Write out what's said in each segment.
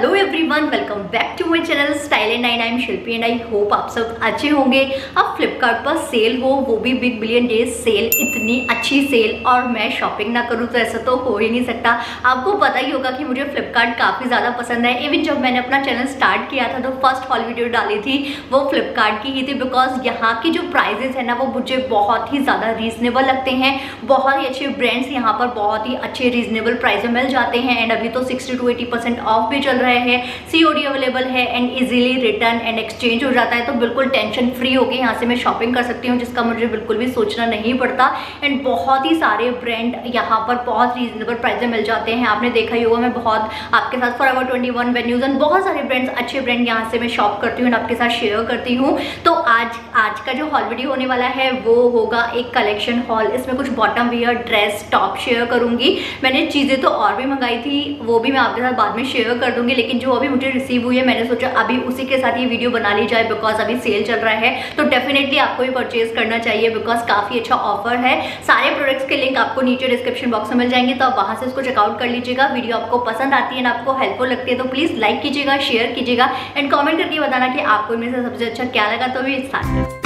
Hello everyone welcome back to my channel style and I am Shilpi and I hope आप सब अच्छे होंगे। अब फ्लिपकार्ट पर सेल हो, वो भी बिग बिलियन डेज़ सेल इतनी अच्छी सेल और मैं शॉपिंग ना करूँ तो ऐसा तो हो ही नहीं सकता। आपको पता ही होगा कि मुझे फ्लिपकार्ट काफ़ी ज़्यादा पसंद है। इवन जब मैंने अपना चैनल स्टार्ट किया था तो फ़र्स्ट हॉल वीडियो डाली थी, वो फ्लिपकार्ट की ही थी बिकॉज़ यहाँ की जो प्राइजेस है ना, वो मुझे बहुत ही ज़्यादा रीजनेबल लगते हैं। बहुत ही अच्छे ब्रांड्स यहाँ पर बहुत ही अच्छे रीजनेबल प्राइस में मिल जाते हैं एंड अभी तो सिक्सटी टू एटी ऑफ़ भी चल रहा रहे हैं सीओडी अवेलेबल है and easily return and exchange हो जाता है तो बिल्कुल टेंशन फ्री होकर यहाँ से मैं शॉपिंग कर सकती हूँ, जिसका मुझे बिल्कुल भी सोचना नहीं पड़ता। एंड बहुत ही सारे ब्रांड यहाँ पर बहुत रीजनेबल प्राइस में मिल जाते हैं। आपने देखा ही होगा, मैं बहुत आपके साथ forever twenty one venues and बहुत सारे ब्रांड्स अच्छे ब्रांड यहाँ से मैं शॉप करती हूँ एंड आपके साथ शेयर करती हूँ। तो आज आज का जो हॉल वीडियो होने वाला है, वो होगा एक कलेक्शन हॉल इसमें कुछ bottom wear dress top share करूँगी। मैंने चीज़ें तो और भी मंगाई थी, वो भी मैं आपके साथ बाद में शेयर कर दूँगी। लेकिन जो अभी मुझे रिसीव हुई है, मैंने सोचा अभी उसी के साथ ये वीडियो बना ली जाए बिकॉज़ अभी सेल चल रहा है। तो डेफिनेटली आपको भी परचेज करना चाहिए बिकॉज़ काफ़ी अच्छा ऑफ़र है। सारे प्रोडक्ट्स के लिंक आपको नीचे डिस्क्रिप्शन बॉक्स में मिल जाएँगे तो आप वहाँ से उसको चेकआउट कर लीजिएगा। वीडियो आपको पसंद आती है ना, आपको हेल्पफुल लगती है तो प्लीज़ लाइक कीजिएगा शेयर कीजिएगा एंड कॉमेंट करके बताना कि आपको इनमें से सबसे अच्छा क्या लगा तो भी स्टार्ट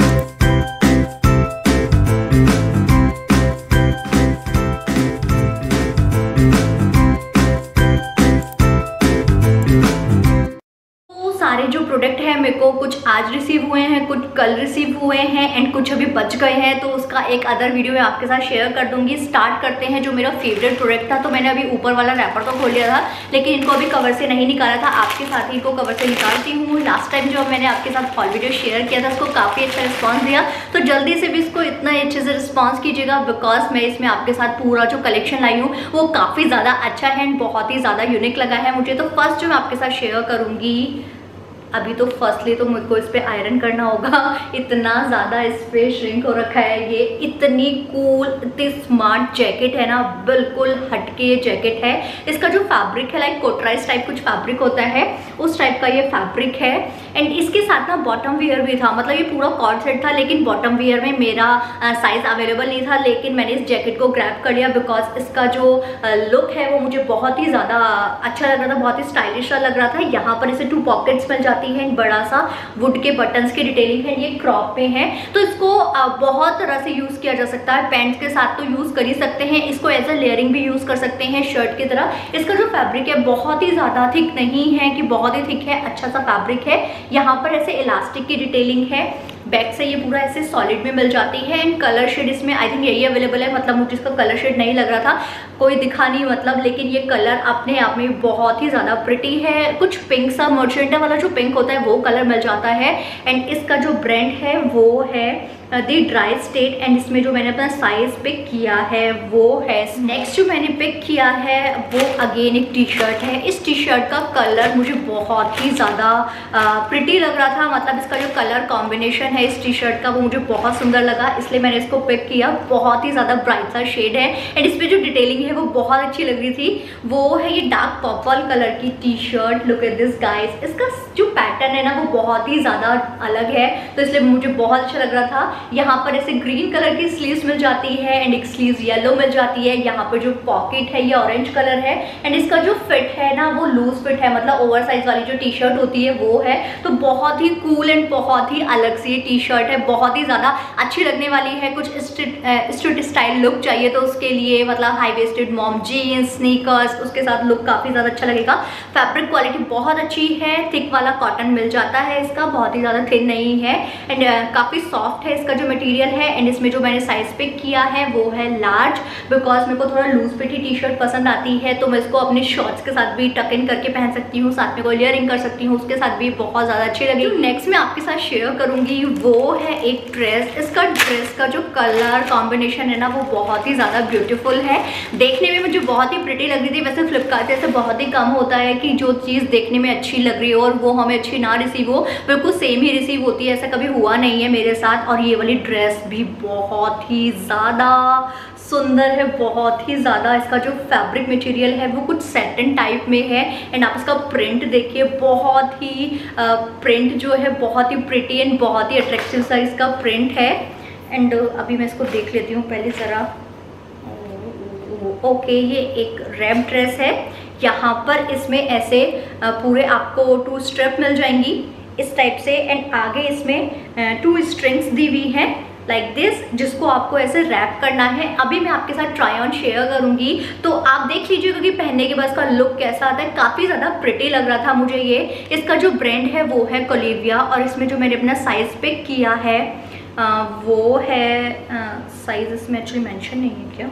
कल रिसीव हुए हैं एंड कुछ अभी बच गए हैं तो उसका एक अदर वीडियो मैं आपके साथ शेयर कर दूँगी। स्टार्ट करते हैं जो मेरा फेवरेट प्रोडक्ट था तो मैंने अभी ऊपर वाला रैपर तो खोल लिया था, लेकिन इनको अभी कवर से नहीं निकाला था। आपके साथ ही इनको कवर से निकालती हूँ। लास्ट टाइम जो मैंने आपके साथ हॉल वीडियो शेयर किया था, उसको काफ़ी अच्छा रिस्पॉन्स दिया। तो जल्दी से भी इसको इतना अच्छे से रिस्पॉन्स कीजिएगा बिकॉज़ मैं इसमें आपके साथ पूरा जो कलेक्शन लाई हूँ, वो काफ़ी ज़्यादा अच्छा है एंड बहुत ही ज़्यादा यूनिक लगा है मुझे। तो फ़र्स्ट जो मैं आपके साथ शेयर करूँगी अभी तो फर्स्टली तो मुझको इस पर आयरन करना होगा। इतना ज़्यादा इस पर श्रिंक हो रखा है। ये इतनी कूल इतनी स्मार्ट जैकेट है ना, बिल्कुल हटके ये जैकेट है। इसका जो फैब्रिक है लाइक कोटराइज टाइप कुछ फैब्रिक होता है, उस टाइप का ये फैब्रिक है। एंड इसके साथ ना बॉटम वियर भी था। मतलब ये पूरा कॉर्ड सेट था, लेकिन बॉटम वियर में मेरा साइज़ अवेलेबल नहीं था, लेकिन मैंने इस जैकेट को ग्रैप कर लिया बिकॉज़ इसका जो लुक है वो मुझे बहुत ही ज़्यादा अच्छा लग रहा था, बहुत ही स्टाइलिश लग रहा था। यहाँ पर इसे टू पॉकेट्स मिल जाती है बड़ा सा वुड के बटन्स की डिटेलिंग है, ये क्रॉप पे है। तो इसको बहुत तरह से यूज़ किया जा सकता है। पैंट्स के साथ तो यूज़ कर ही सकते हैं। इसको एज अ लेयरिंग भी यूज़ कर सकते हैं शर्ट की तरह। इसका जो फैब्रिक है, बहुत ही ज़्यादा थिक नहीं है कि बहुत ही थिक है अच्छा सा फैब्रिक है। यहाँ पर ऐसे इलास्टिक की डिटेलिंग है। बैक से ये पूरा ऐसे सॉलिड में मिल जाती है। एंड कलर शेड इसमें आई थिंक यही अवेलेबल है। मतलब मुझे इसका कलर शेड नहीं लग रहा था। कोई दिखा नहीं मतलब लेकिन ये कलर अपने आप में बहुत ही ज़्यादा प्रिटी है। कुछ पिंक सा मर्चेंटा वाला जो पिंक होता है, वो कलर मिल जाता है। एंड इसका जो ब्रांड है, वो है दी ड्राई स्टेट एंड इसमें जो मैंने अपना साइज़ पिक किया है, वो है नेक्स्ट जो मैंने पिक किया है, वो अगेन एक टी शर्ट है। इस टी शर्ट का कलर मुझे बहुत ही ज़्यादा प्रिटी लग रहा था। मतलब इसका जो कलर कॉम्बिनेशन है इस टी शर्ट का, वो मुझे बहुत सुंदर लगा। इसलिए मैंने इसको पिक किया। बहुत ही ज़्यादा ब्राइट सा शेड है। एंड इस पर जो डिटेलिंग है, वो बहुत अच्छी लग रही थी। वो है ये डार्क पर्पल कलर की T shirt look at this guys इसका जो पैटर्न है ना, वो बहुत ही ज़्यादा अलग है। तो इसलिए मुझे बहुत अच्छा लग रहा था। यहाँ पर ऐसे ग्रीन कलर की स्लीव्स मिल जाती है एंड एक स्लीव्स येलो मिल जाती है। यहाँ पर जो पॉकेट है, ये ऑरेंज कलर है। एंड इसका जो फिट है ना, वो लूज फिट है। मतलब ओवर साइज़ वाली जो टी शर्ट होती है, वो है। तो बहुत ही कूल एंड बहुत ही अलग सी टी शर्ट है। बहुत ही ज़्यादा अच्छी लगने वाली है। कुछ स्ट्रीट स्टाइल लुक चाहिए तो उसके लिए मतलब high waisted mom jeans sneakers उसके साथ लुक काफ़ी ज़्यादा अच्छा लगेगा। फैब्रिक क्वालिटी बहुत अच्छी है थिक वाला कॉटन मिल जाता है इसका, बहुत ही ज़्यादा थिन नहीं है। एंड काफ़ी सॉफ्ट है इसका जो मटेरियल है। एंड इसमें जो मैंने साइज़ पिक किया है, वो है लार्ज बिकॉज़ मेरे को थोड़ा लूज फिट टी शर्ट पसंद आती है तो मैं इसको अपने शॉर्ट्स के साथ भी टक इन करके पहन सकती हूँ। साथ में कोई लेयरिंग कर सकती हूँ, उसके साथ भी बहुत ज़्यादा अच्छी लगेगी। नेक्स्ट मैं आपके साथ शेयर करूँगी, वो है एक ड्रेस इसका ड्रेस का जो कलर कॉम्बिनेशन है ना, वो बहुत ही ज़्यादा ब्यूटीफुल है। देखने में मुझे बहुत ही प्रिटी लग रही थी। वैसे फ्लिपकार्ट से बहुत ही कम होता है कि जो चीज़ देखने में अच्छी लग रही हो और वो हमें अच्छी ना रिसीव हो, बिल्कुल सेम ही रिसीव होती है। ऐसा कभी हुआ नहीं है मेरे साथ और ये वाली ड्रेस भी बहुत ही ज़्यादा सुंदर है, बहुत ही ज़्यादा। इसका जो फैब्रिक मटेरियल है वो कुछ सेटन टाइप में है एंड आप इसका प्रिंट देखिए, बहुत ही प्रिंट जो है बहुत ही प्रिटी एंड बहुत ही अट्रैक्टिव सा इसका प्रिंट है। एंड अभी मैं इसको देख लेती हूँ पहले ज़रा। ओके ये एक रैप ड्रेस है। यहाँ पर इसमें ऐसे पूरे आपको टू स्ट्रेप मिल जाएँगी। इस टाइप से एंड आगे इसमें टू स्ट्रिंग्स दी हुई हैं। लाइक like दिस जिसको आपको ऐसे रैप करना है। अभी मैं आपके साथ ट्राई ऑन शेयर करूँगी। तो आप देख लीजिएगा कि पहनने के बाद इसका लुक कैसा आता है। काफ़ी ज़्यादा प्रिटी लग रहा था मुझे ये। इसका जो ब्रांड है वो है कोलिविया और इसमें जो मैंने अपना साइज़ पिक किया है आ, वो है साइज़ इसमें एक्चुअली मैंशन नहीं है क्या?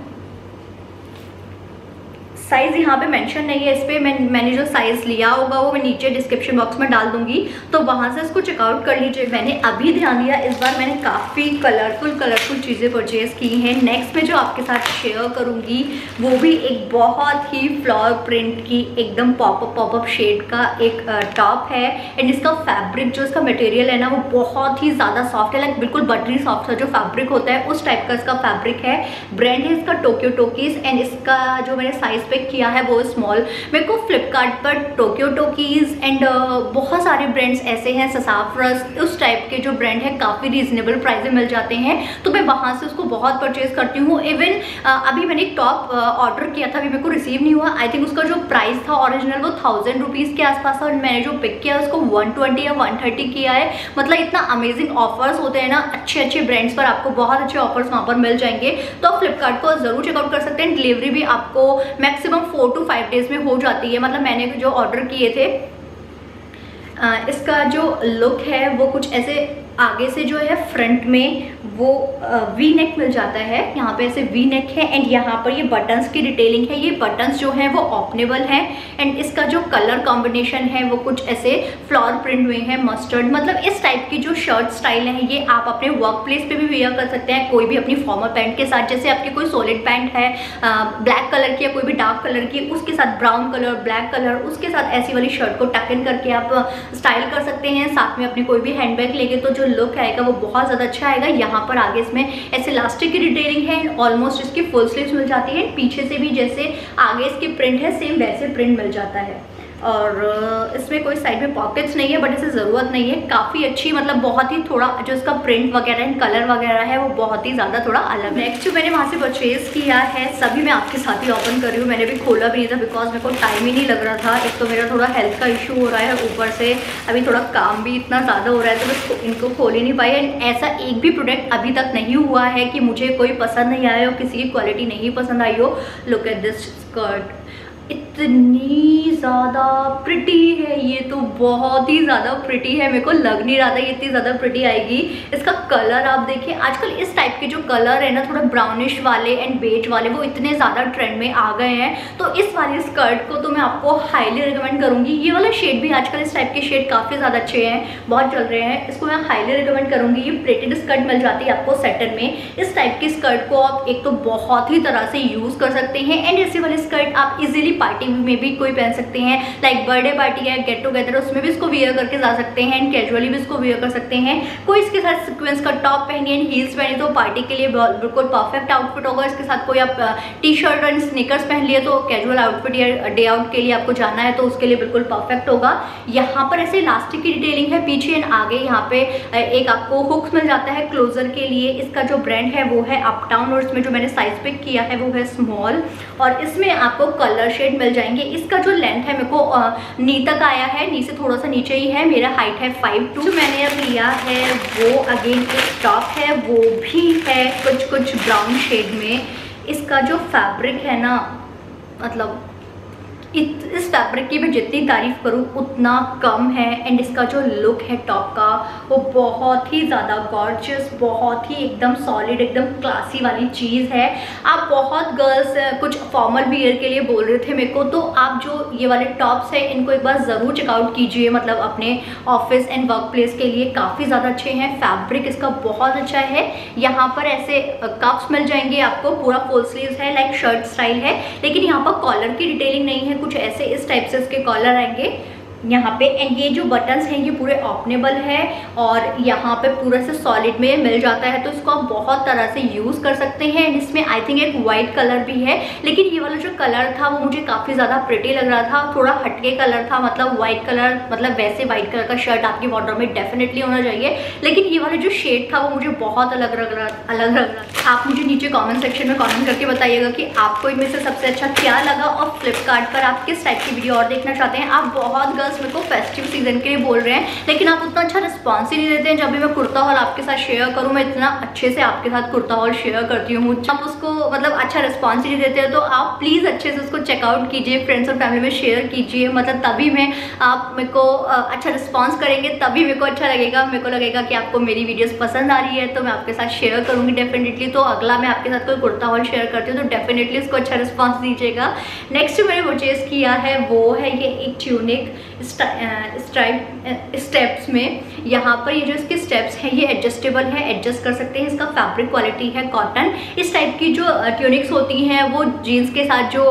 साइज़ यहाँ पे मेंशन नहीं है, इस पर मैं, मैंने जो साइज़ लिया होगा वो मैं नीचे डिस्क्रिप्शन बॉक्स में डाल दूँगी। तो वहाँ से इसको चेकआउट कर लीजिए। मैंने अभी ध्यान दिया, इस बार मैंने काफ़ी कलरफुल कलरफुल चीज़ें परचेज़ की हैं। नेक्स्ट में जो आपके साथ शेयर करूँगी, वो भी एक बहुत ही फ्लॉर प्रिंट की, एकदम पॉपअप पॉपअप शेड का एक टॉप है। एंड इसका फैब्रिक जो इसका मटेरियल है ना, वो बहुत ही ज़्यादा सॉफ्ट है। लाइक बिल्कुल बटरी सॉफ्ट सा जो फैब्रिक होता है, उस टाइप का इसका फैब्रिक है। ब्रांड है इसका टोक्यो टोकीज एंड इसका जो मैंने साइज़ पे किया है वो स्मॉल मेरे को फ्लिपकार्ट पर टोक्यो टोकीज़ एंड बहुत सारे ब्रांड्स ऐसे हैं ससाफ्रस उस टाइप के जो ब्रांड है काफ़ी रीजनेबल प्राइस मिल जाते हैं। तो मैं वहाँ से उसको बहुत परचेज करती हूँ। इवन uh, अभी मैंने एक टॉप ऑर्डर uh, किया था अभी मेरे को रिसीव नहीं हुआ। आई थिंक उसका जो प्राइस था ओरिजिनल वो थाउज़ेंड रुपीज़ के आसपास था और मैंने जो पिक किया उसको वन ट्वेंटी या वन थर्टी किया है। मतलब इतना अमेजिंग ऑफर्स होते हैं ना अच्छे अच्छे ब्रांड्स पर आपको बहुत अच्छे ऑफर्स वहाँ पर मिल जाएँगे। तो आप फ्लिपकार्ट को ज़रूर चेकआउट कर सकते हैं। डिलीवरी भी आपको maximum four to five days में हो जाती है। मतलब मैंने जो ऑर्डर किए थे इसका जो लुक है, वो कुछ ऐसे आगे से जो है फ्रंट में वो वी नेक मिल जाता है। यहाँ पे ऐसे वी नेक है एंड यहाँ पर ये बटन्स की डिटेलिंग है। ये बटन्स जो है वो ऑपनेबल है एंड इसका जो कलर कॉम्बिनेशन है वो कुछ ऐसे फ्लॉर प्रिंट में है मस्टर्ड मतलब इस टाइप की जो शर्ट स्टाइल है, ये आप अपने वर्क प्लेस पर भी वेयर कर सकते हैं। कोई भी अपनी फॉर्मल पैंट के साथ, जैसे आपकी कोई सॉलिड पैंट है ब्लैक कलर की या कोई भी डार्क कलर की, उसके साथ ब्राउन कलर ब्लैक कलर उसके साथ ऐसी वाली शर्ट को टक इन करके आप स्टाइल कर सकते हैं। साथ में अपने कोई भी हैंडबैग लेके तो जो लुक आएगा, वो बहुत ज़्यादा अच्छा आएगा। यहाँ पर आगे इसमें ऐसे इलास्टिक की डिटेलिंग है एंड ऑलमोस्ट इसकी फुल स्लीव्स मिल जाती है। पीछे से भी जैसे आगे इसकी प्रिंट है सेम वैसे प्रिंट मिल जाता है। और इसमें कोई साइड में पॉकेट्स नहीं है बट इसे ज़रूरत नहीं है। काफ़ी अच्छी मतलब बहुत ही थोड़ा, जो इसका प्रिंट वगैरह एंड कलर वगैरह है, वो बहुत ही ज़्यादा थोड़ा अलग है। एक्चुअली मैंने वहाँ से परचेज़ किया है, सभी मैं आपके साथ ही ओपन कर रही हूँ। मैंने भी खोला भी नहीं था बिकॉज़ मेरे को टाइम ही नहीं लग रहा था। एक तो मेरा थोड़ा हेल्थ का इशू हो रहा है ऊपर से। अभी थोड़ा काम भी इतना ज़्यादा हो रहा है तो मैं इनको खोल ही नहीं पाई। एंड ऐसा एक भी प्रोडक्ट अभी तक नहीं हुआ है कि मुझे कोई पसंद नहीं आया हो, किसी की क्वालिटी नहीं पसंद आई हो। लुक एट दिस स्कर्ट इतनी ज़्यादा प्रिटी है ये तो बहुत ही ज़्यादा प्रिटी है। मेरे को लग नहीं रहा था ये इतनी ज़्यादा प्रिटी आएगी। इसका कलर आप देखिए, आजकल इस टाइप के जो कलर है ना, थोड़ा ब्राउनिश वाले एंड बेज वाले, वो इतने ज़्यादा ट्रेंड में आ गए हैं। तो इस वाली स्कर्ट को तो मैं आपको हाईली रिकमेंड करूँगी। ये वाला शेड भी आजकल इस टाइप के शेड काफ़ी ज़्यादा अच्छे हैं, बहुत चल रहे हैं। इसको मैं हाईली रिकमेंड करूँगी। ये प्लेटेड स्कर्ट मिल जाती है आपको सेटर में। इस टाइप की स्कर्ट को आप एक तो बहुत ही तरह से यूज़ कर सकते हैं। एंड ऐसी वाली स्कर्ट आप इजिली पार्टी में भी कोई पहन सकते हैं लाइक बर्थडे पार्टी है गेट टुगेदर उसमें भी इसको वियर करके जा सकते हैं एंड कैजुअली भी इसको वियर कर सकते हैं। कोई इसके साथ सिक्वेंस का टॉप पहनिए एंड हील्स पहनिए तो पार्टी के लिए बिल्कुल परफेक्ट आउटफिट होगा। इसके साथ कोई आप टी शर्ट एंड स्निकर्स पहन लिए तो कैजुअल आउटफिट या डे आउट के लिए आपको जाना है तो उसके लिए बिल्कुल परफेक्ट होगा। यहाँ पर ऐसे इलास्टिक की डिटेलिंग है, पीछे एंड आगे यहाँ पे एक आपको हुक्स मिल जाता है क्लोजर के लिए। इसका जो ब्रांड है, वो है अपटाउन और इसमें जो मैंने साइज़ पिक किया है, वो है स्मॉल और इसमें आपको कलर शेड मिल जाएँगे। इसका जो लेंथ है, मेरे को नी तक आया है। नी से थोड़ा सा नीचे ही है। मेरा हाइट है फाइव टू जो मैंने अब लिया है, वो अगेन एक टॉप है। वो भी है कुछ कुछ ब्राउन शेड में। इसका जो फैब्रिक है ना मतलब इस फैब्रिक की मैं जितनी तारीफ़ करूँ, उतना कम है। एंड इसका जो लुक है टॉप का, वो बहुत ही ज़्यादा गॉर्जियस बहुत ही एकदम सॉलिड एकदम क्लासी वाली चीज़ है। आप बहुत गर्ल्स कुछ फॉर्मल वियर के लिए बोल रहे थे मेरे को तो आप जो ये वाले टॉप्स हैं, इनको एक बार ज़रूर चेकआउट कीजिए। मतलब अपने ऑफ़िस एंड वर्क प्लेस के लिए काफ़ी ज़्यादा अच्छे हैं। फैब्रिक इसका बहुत अच्छा है। यहाँ पर ऐसे कप्स मिल जाएँगे आपको। पूरा फुल स्लीव है लाइक शर्ट स्टाइल है। लेकिन यहाँ पर कॉलर की डिटेलिंग नहीं है कुछ ऐसे इस टाइप से इसके कॉलर आएँगे यहाँ पे एंड ये जो बटन्स हैं, ये पूरे ऑपनेबल है, और यहाँ पे पूरा से सॉलिड में मिल जाता है तो इसको आप बहुत तरह से यूज़ कर सकते हैं एंड इसमें आई थिंक एक वाइट कलर भी है, लेकिन ये वाला जो कलर था, वो मुझे काफ़ी ज़्यादा प्रिटी लग रहा था, थोड़ा हटके कलर था मतलब वाइट कलर मतलब वैसे वाइट कलर का शर्ट आपके वॉर्डर में डेफिनेटली होना चाहिए, लेकिन ये वाला जो शेड था, वो मुझे बहुत अलग लग रहा, अलग लग रहा आप मुझे नीचे कॉमेंट सेक्शन में कॉमेंट करके बताइएगा कि आपको इनमें से सबसे अच्छा क्या लगा, और फ्लिपकार्ट पर आप किस टाइप की वीडियो और देखना चाहते हैं, आप बहुत गर्ल्स मेरे को फेस्टिव सीज़न के लिए बोल रहे हैं। लेकिन आप उतना अच्छा रिस्पॉन्स ही नहीं देते हैं। जब भी मैं कुर्ता हॉल आपके साथ शेयर करूँ, मैं इतना अच्छे से आपके साथ कुर्ता हॉल शेयर करती हूँ। आप उसको मतलब अच्छा रिस्पॉन्स ही नहीं देते हैं। तो आप प्लीज़ अच्छे से उसको चेकआउट कीजिए फ्रेंड्स और फैमिली में शेयर कीजिए। मतलब तभी मैं आप मेरे को अच्छा रिस्पॉन्स करेंगे, तभी मेरे को अच्छा लगेगा। मेरे को लगेगा कि आपको मेरी वीडियोज़ पसंद आ रही है तो मैं आपके साथ शेयर करूँगी डेफिनेटली तो अगला मैं आपके साथ कोई कुर्ता हॉल शेयर करती हूँ तो डेफिनेटली उसको अच्छा रिस्पॉन्स दीजिएगा। नेक्स्ट मैंने परचेज़ किया है, वो है ये एक ट्यूनिक स्टेप्स में। यहाँ पर ये जो इसके स्टेप्स हैं, ये एडजस्टेबल है एडजस्ट कर सकते हैं। इसका फैब्रिक क्वालिटी है कॉटन इस टाइप की जो ट्यूनिक्स होती हैं, वो जीन्स के साथ जो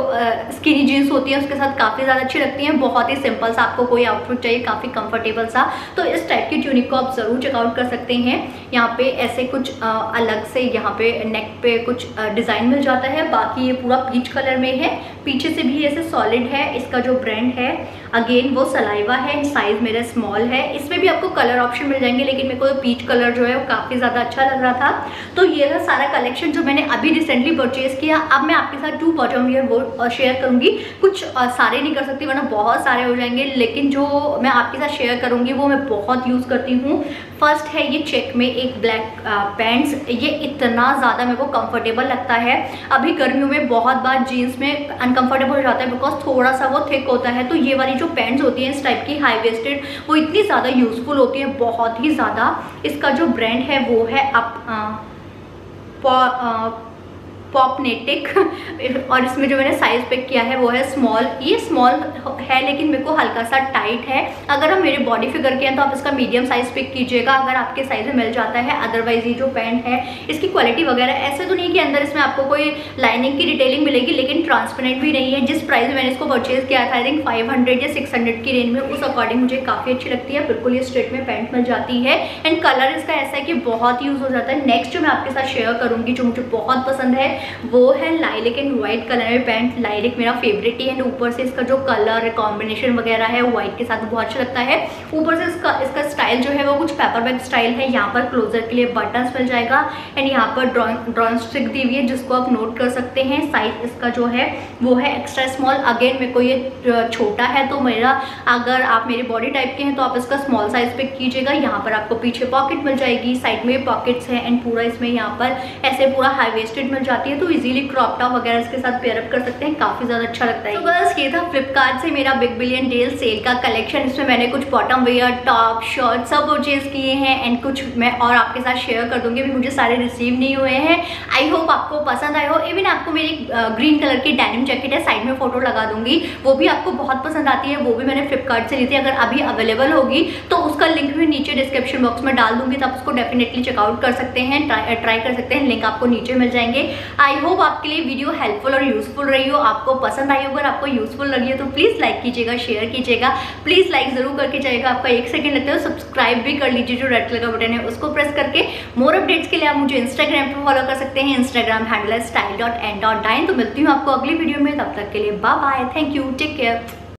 स्किनी जीन्स होती हैं, उसके साथ काफ़ी ज़्यादा अच्छी लगती हैं। बहुत ही सिंपल सा, आपको कोई आउटफिट चाहिए, काफ़ी कंफर्टेबल सा। तो इस टाइप की ट्यूनिक को आप ज़रूर चेकआउट कर सकते हैं। यहाँ पे ऐसे कुछ अलग से यहाँ पे नेक पे कुछ डिज़ाइन मिल जाता है। बाकी ये पूरा पीच कलर में है। पीछे से भी ऐसे सॉलिड है, इसका जो ब्रांड है अगेन वो सलाइवा है साइज़ मेरा स्मॉल है, इसमें भी आपको कलर ऑप्शन मिल जाएँगे, लेकिन मेरे को पीच कलर जो है वो काफ़ी ज़्यादा अच्छा लग रहा था। तो ये था सारा कलेक्शन जो मैंने अभी रिसेंटली परचेज किया। अब मैं आपके साथ टू बॉटम वियर वो शेयर करूँगी। कुछ सारे नहीं कर सकती, वरना बहुत सारे हो जाएँगे, लेकिन जो मैं आपके साथ शेयर करूँगी, वो मैं बहुत यूज़ करती हूँ। फ़र्स्ट है ये चेक में एक ब्लैक पैंट्स ये इतना ज़्यादा मेरे को कंफर्टेबल लगता है। अभी गर्मियों में बहुत बार जीन्स में अनकंफर्टेबल हो जाता है बिकॉज़ थोड़ा सा वो थिक होता है। तो ये वाली जो पैंट्स होती हैं इस टाइप की हाई वेस्टेड वो इतनी ज़्यादा यूज़फुल होती है, बहुत ही ज़्यादा। इसका जो ब्रांड है वो है अप पॉपनेटिक और इसमें जो मैंने साइज़ पिक किया है वो है स्मॉल ये स्मॉल है लेकिन मेरे को हल्का सा टाइट है. अगर हम मेरे बॉडी फिगर के हैं तो आप इसका मीडियम साइज़ पिक कीजिएगा अगर आपके साइज़ में मिल जाता है. अदरवाइज़ ये जो पैंट है, इसकी क्वालिटी वगैरह, ऐसे तो नहीं कि अंदर इसमें आपको कोई लाइनिंग की डिटेलिंग मिलेगी, लेकिन ट्रांसपेरेंट भी नहीं है. जिस प्राइस में मैंने इसको परचेज किया था आई थिंक फाइव या सिक्स की रेंज में, उस अकॉर्डिंग मुझे काफ़ी अच्छी लगती है. बिल्कुल ये स्ट्रेट में पैंट मिल जाती है. एंड कलर इसका ऐसा है कि बहुत यूज़ हो जाता है. नेक्स्ट जो मैं आपके साथ शेयर करूँगी, जो मुझे बहुत पसंद है वो है लाइलिक एंड व्हाइट कलर में पैंट लाइलिक मेरा फेवरेट ही एंड ऊपर से इसका जो कलर कॉम्बिनेशन वगैरह है व्हाइट के साथ बहुत अच्छा लगता है। ऊपर से इसका इसका स्टाइल जो है वो कुछ पेपर बैग स्टाइल है। यहाँ पर क्लोजर के लिए बटन्स मिल जाएगा एंड यहाँ पर ड्रॉइंग स्टिक दी हुई है, जिसको आप नोट कर सकते हैं। साइज़ इसका जो है, वो है एक्स्ट्रा स्मॉल अगेन मेरे को ये छोटा है तो मेरा, अगर आप मेरे बॉडी टाइप के हैं तो आप इसका स्मॉल साइज़ पिक कीजिएगा। यहाँ पर आपको पीछे पॉकेट मिल जाएगी। साइड में पॉकेट्स है एंड पूरा इसमें यहाँ पर ऐसे पूरा हाई वेस्टेड मिल जाती है तो इजीली क्रॉप टॉप वगैरह इसके साथ पेयरअप कर सकते हैं, काफ़ी ज़्यादा अच्छा लगता है तो बस ये था फ्लिपकार्ट से मेरा बिग बिलियन डेल सेल का कलेक्शन इसमें मैंने कुछ बॉटम वेयर टॉप शर्ट सब परचेज किए हैं एंड कुछ मैं और आपके साथ शेयर कर दूँगी। भी मुझे सारे रिसीव नहीं हुए हैं। आई होप आपको पसंद आए हो। इवन आपको मेरी ग्रीन कलर की डेनिम जैकेट है साइड में फ़ोटो लगा दूँगी। वो भी आपको बहुत पसंद आती है, वो भी मैंने फ्लिपकार्ट से ली थी। अगर अभी अवेलेबल होगी तो उसका लिंक भी नीचे डिस्क्रिप्शन बॉक्स में डाल दूँगी तो आप उसको डेफिनेटली चेकआउट कर सकते हैं ट्राई कर सकते हैं। लिंक आपको नीचे मिल जाएँगे। आई होप आपके लिए वीडियो हेल्पफुल और यूजफुल रही हो, आपको पसंद आई हो। अगर आपको यूजफुल लगी हो तो प्लीज़ लाइक कीजिएगा शेयर कीजिएगा। प्लीज़ लाइक ज़रूर करके जाएगा आपका एक सेकंड लेते हो सब्सक्राइब भी कर लीजिए, जो रेड कलर का बटन है, उसको प्रेस करके। मोर अपडेट्स के लिए आप मुझे इंस्टाग्राम पर फॉलो कर सकते हैं। Instagram handle style dot and dot dine तो मिलती हूँ आपको अगली वीडियो में। तब तक के लिए bye bye thank you take care